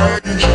Daddy